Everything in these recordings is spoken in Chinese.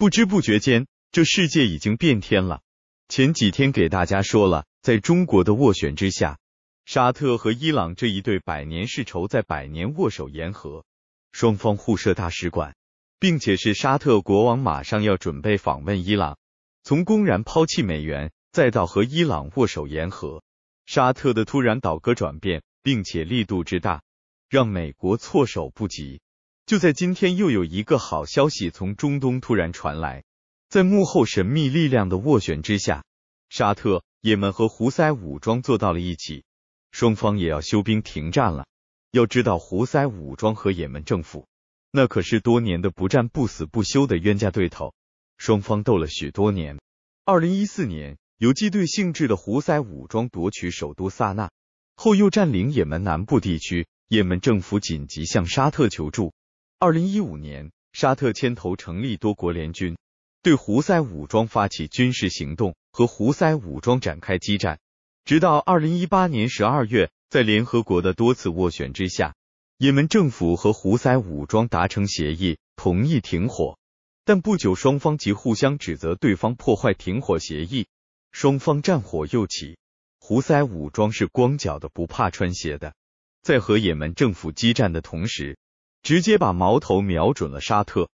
不知不觉间，这世界已经变天了。前几天给大家说了，在中国的斡旋之下，沙特和伊朗这一对百年世仇在百年握手言和，双方互设大使馆，并且是沙特国王马上要准备访问伊朗。从公然抛弃美元，再到和伊朗握手言和，沙特的突然倒戈转变，并且力度之大，让美国措手不及。就在今天，又有一个好消息从中东突然传来，在幕后神秘力量的斡旋之下，沙特、也门和胡塞武装坐到了一起，双方也要休兵停战了。要知道，胡塞武装和也门政府那可是多年的不战不死不休的冤家对头，双方斗了许多年。二零一四年，游击队性质的胡塞武装夺取首都萨那后，又占领也门南部地区，也门政府紧急向沙特求助。二零一五年，沙特牵头成立多国联军，对胡塞武装发起军事行动，和胡塞武装展开激战。直到二零一八年十二月，在联合国的多次斡旋之下，也门政府和胡塞武装达成协议，同意停火。但不久，双方即互相指责对方破坏停火协议，双方战火又起。胡塞武装是光脚的不怕穿鞋的，在和也门政府激战的同时。直接把矛头瞄准了沙特。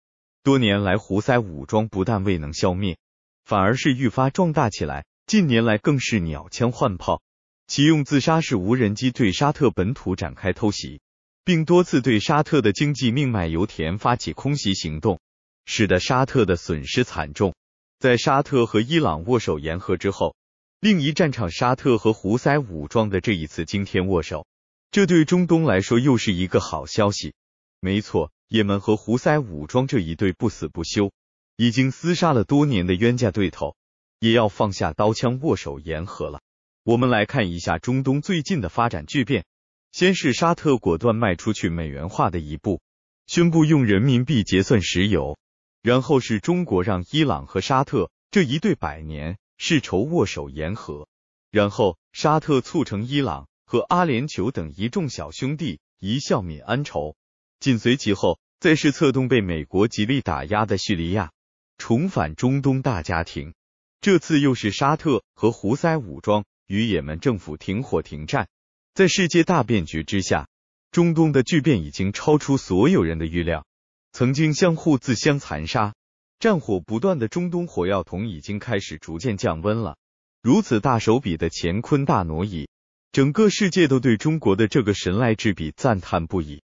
多年来，胡塞武装不但未能消灭，反而是愈发壮大起来。近年来，更是鸟枪换炮，启用自杀式无人机对沙特本土展开偷袭，并多次对沙特的经济命脉油田发起空袭行动，使得沙特的损失惨重。在沙特和伊朗握手言和之后，另一战场沙特和胡塞武装的这一次惊天握手，这对中东来说又是一个好消息。没错，也门和胡塞武装这一对不死不休、已经厮杀了多年的冤家对头，也要放下刀枪握手言和了。我们来看一下中东最近的发展巨变。先是沙特果断迈出去美元化的一步，宣布用人民币结算石油；然后是中国让伊朗和沙特这一对百年世仇握手言和；然后沙特促成伊朗和阿联酋等一众小兄弟一笑泯恩仇。紧随其后，再是策动被美国极力打压的叙利亚重返中东大家庭。这次又是沙特和胡塞武装与也门政府停火停战。在世界大变局之下，中东的巨变已经超出所有人的预料。曾经相互自相残杀、战火不断的中东火药桶已经开始逐渐降温了。如此大手笔的乾坤大挪移，整个世界都对中国的这个神来之笔赞叹不已。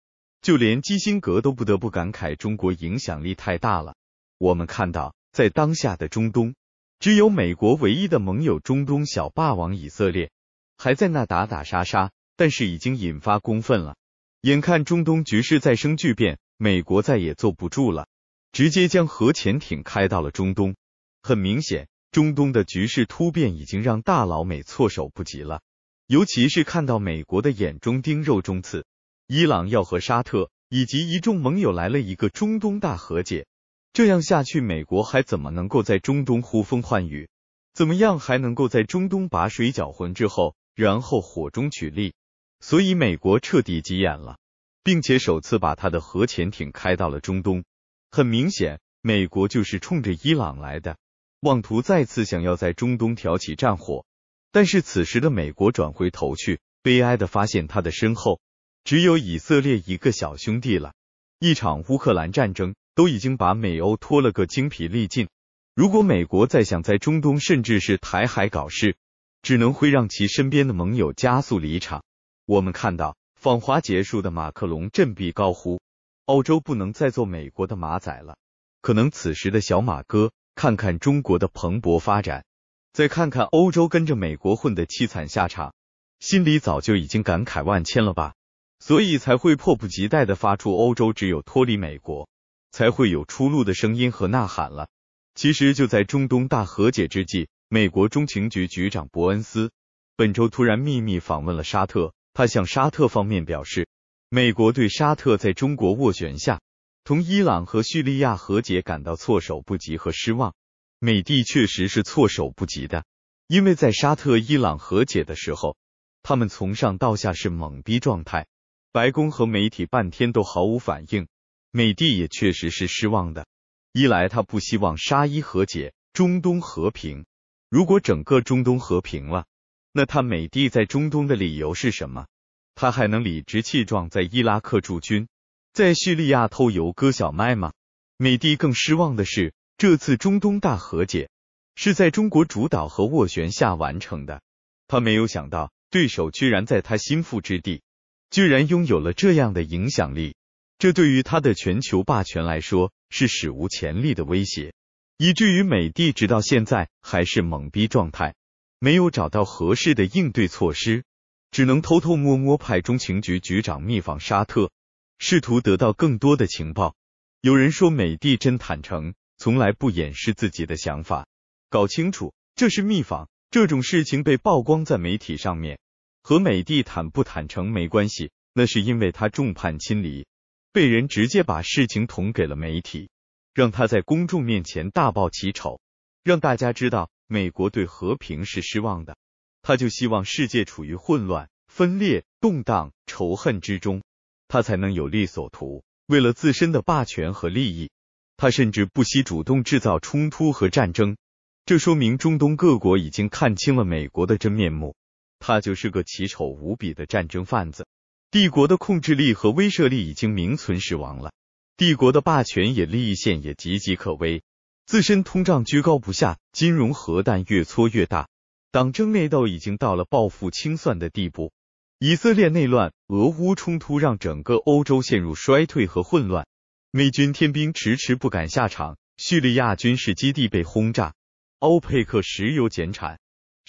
就连基辛格都不得不感慨，中国影响力太大了。我们看到，在当下的中东，只有美国唯一的盟友中东小霸王以色列还在那打打杀杀，但是已经引发公愤了。眼看中东局势再生巨变，美国再也坐不住了，直接将核潜艇开到了中东。很明显，中东的局势突变已经让大老美措手不及了，尤其是看到美国的眼中钉、肉中刺。伊朗要和沙特以及一众盟友来了一个中东大和解，这样下去，美国还怎么能够在中东呼风唤雨？怎么样还能够在中东把水搅浑之后，然后火中取栗？所以美国彻底急眼了，并且首次把他的核潜艇开到了中东。很明显，美国就是冲着伊朗来的，妄图再次想要在中东挑起战火。但是此时的美国转回头去，悲哀的发现他的身后。只有以色列一个小兄弟了。一场乌克兰战争都已经把美欧拖了个精疲力尽，如果美国再想在中东甚至是台海搞事，只能会让其身边的盟友加速离场。我们看到访华结束的马克龙振臂高呼：“欧洲不能再做美国的马仔了。”可能此时的小马哥看看中国的蓬勃发展，再看看欧洲跟着美国混的凄惨下场，心里早就已经感慨万千了吧。所以才会迫不及待的发出欧洲只有脱离美国才会有出路的声音和呐喊了。其实就在中东大和解之际，美国中情局局长伯恩斯本周突然秘密访问了沙特，他向沙特方面表示，美国对沙特在中国斡旋下同伊朗和叙利亚和解感到措手不及和失望。美帝确实是措手不及的，因为在沙特伊朗和解的时候，他们从上到下是懵逼状态。白宫和媒体半天都毫无反应，美帝也确实是失望的。一来他不希望沙伊和解，中东和平。如果整个中东和平了，那他美帝在中东的理由是什么？他还能理直气壮在伊拉克驻军，在叙利亚偷油割小麦吗？美帝更失望的是，这次中东大和解是在中国主导和斡旋下完成的。他没有想到，对手居然在他心腹之地，居然拥有了这样的影响力。这对于他的全球霸权来说是史无前例的威胁，以至于美帝直到现在还是懵逼状态，没有找到合适的应对措施，只能偷偷摸摸派中情局局长密访沙特，试图得到更多的情报。有人说美帝真坦诚，从来不掩饰自己的想法。搞清楚，这是密访，这种事情被曝光在媒体上面，和美帝坦不坦诚没关系，那是因为他众叛亲离。被人直接把事情捅给了媒体，让他在公众面前大爆其丑，让大家知道美国对和平是失望的。他就希望世界处于混乱、分裂、动荡、仇恨之中，他才能有利所图。为了自身的霸权和利益，他甚至不惜主动制造冲突和战争。这说明中东各国已经看清了美国的真面目，他就是个奇丑无比的战争贩子。帝国的控制力和威慑力已经名存实亡了，帝国的霸权也利益线也岌岌可危，自身通胀居高不下，金融核弹越搓越大，党争内斗已经到了报复清算的地步。以色列内乱、俄乌冲突让整个欧洲陷入衰退和混乱，美军天兵迟迟不敢下场，叙利亚军事基地被轰炸，欧佩克石油减产，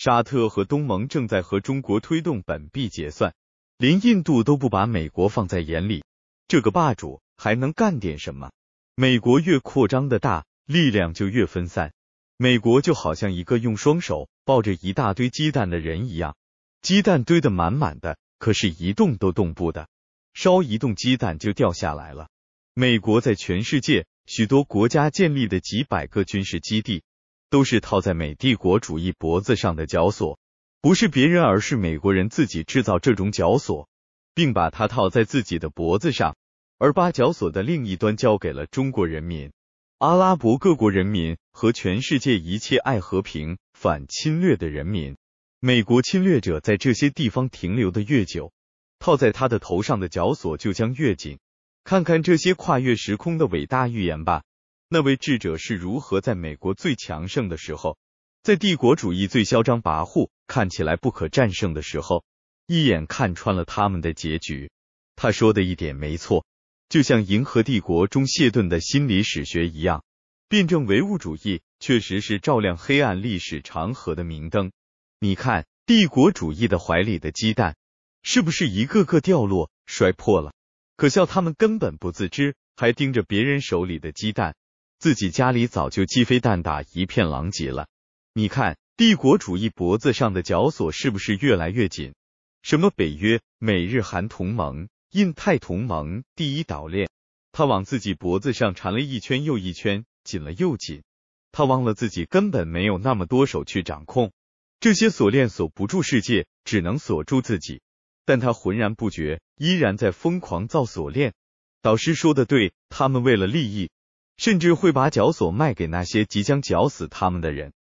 沙特和东盟正在和中国推动本币结算。连印度都不把美国放在眼里，这个霸主还能干点什么？美国越扩张的大，力量就越分散。美国就好像一个用双手抱着一大堆鸡蛋的人一样，鸡蛋堆得满满的，可是一动都动不得，稍一动鸡蛋就掉下来了。美国在全世界许多国家建立的几百个军事基地，都是套在美帝国主义脖子上的绞索。不是别人，而是美国人自己制造这种绞索，并把它套在自己的脖子上，而把绞索的另一端交给了中国人民、阿拉伯各国人民和全世界一切爱和平、反侵略的人民。美国侵略者在这些地方停留的越久，套在他的头上的绞索就将越紧。看看这些跨越时空的伟大预言吧，那位智者是如何在美国最强盛的时候。在帝国主义最嚣张跋扈、看起来不可战胜的时候，一眼看穿了他们的结局。他说的一点没错，就像《银河帝国》中谢顿的心理史学一样，辩证唯物主义确实是照亮黑暗历史长河的明灯。你看，帝国主义的怀里的鸡蛋，是不是一个个掉落、摔破了？可笑他们根本不自知，还盯着别人手里的鸡蛋，自己家里早就鸡飞蛋打、一片狼藉了。你看，帝国主义脖子上的绞索是不是越来越紧？什么北约、美日韩同盟、印太同盟、第一岛链，他往自己脖子上缠了一圈又一圈，紧了又紧。他忘了自己根本没有那么多手去掌控这些锁链，锁不住世界，只能锁住自己。但他浑然不觉，依然在疯狂造锁链。导师说的对，他们为了利益，甚至会把绞索卖给那些即将绞死他们的人。